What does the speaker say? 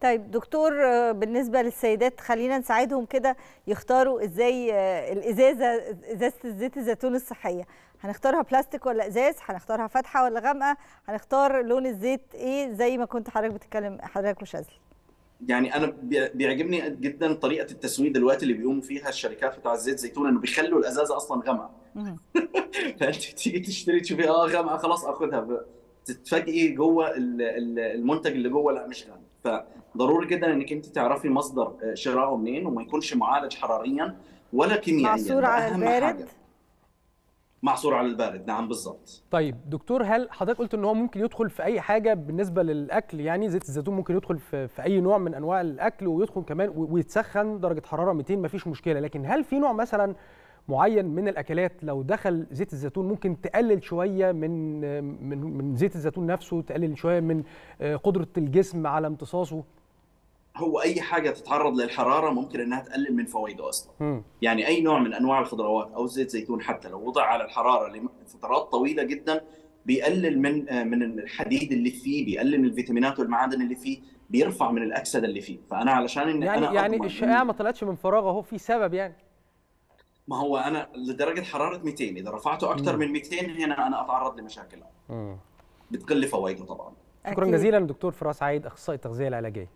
طيب دكتور بالنسبة للسيدات خلينا نساعدهم كده يختاروا إزاي الإزازة إزازة زيت الزيتون الصحية. هنختارها بلاستيك ولا إزاز؟ هنختارها فاتحة ولا غامقة؟ هنختار لون الزيت إيه زي ما كنت حضرتك بتتكلم حضرتك وشاذلي يعني أنا بيعجبني جدا طريقة التسويق دلوقتي اللي بيقوموا فيها الشركات بتاع الزيت زيتون إنه بيخلوا الإزازة أصلا غامقة. فأنت تيجي تشتري تشوفي آه غامقة خلاص آخذها. تتفاجئي جوه المنتج اللي جوه. لا مش غامق فضروري جدا إنك أنت تعرفي مصدر شرائه منين وما يكونش معالج حراريا ولا كيميائيا. معصور على البارد؟ حاجة. معصور على البارد. نعم بالظبط طيب دكتور هل حضرتك قلت إن هو ممكن يدخل في أي حاجة بالنسبة للأكل؟ يعني زيت الزيتون ممكن يدخل في, في أي نوع من أنواع الأكل ويدخل كمان ويتسخن درجة حرارة 200 مفيش مشكلة. لكن هل في نوع مثلا معين من الأكلات لو دخل زيت الزيتون ممكن تقلل شوية من من من زيت الزيتون نفسه تقلل شوية من قدرة الجسم على امتصاصه. هو أي حاجة تتعرض للحرارة ممكن إنها تقلل من فوائده أصلا. م. يعني أي نوع من أنواع الخضروات أو زيت زيتون حتى لو وضع على الحرارة لفترات طويلة جدا بيقلل من من الحديد اللي فيه بيقلل من الفيتامينات والمعادن اللي فيه بيرفع من الأكسدة اللي فيه. فأنا علشان ان يعني أنا يعني الشائعة ما طلعتش من فراغ أهو في سبب يعني. ما هو أنا لدرجة حرارة 200 إذا رفعته أكثر من 200 هنا أنا أتعرض لمشاكل. بتقل فوائده طبعا. شكرا جزيلا دكتور فراس عايد أخصائي التغذيه العلاجية.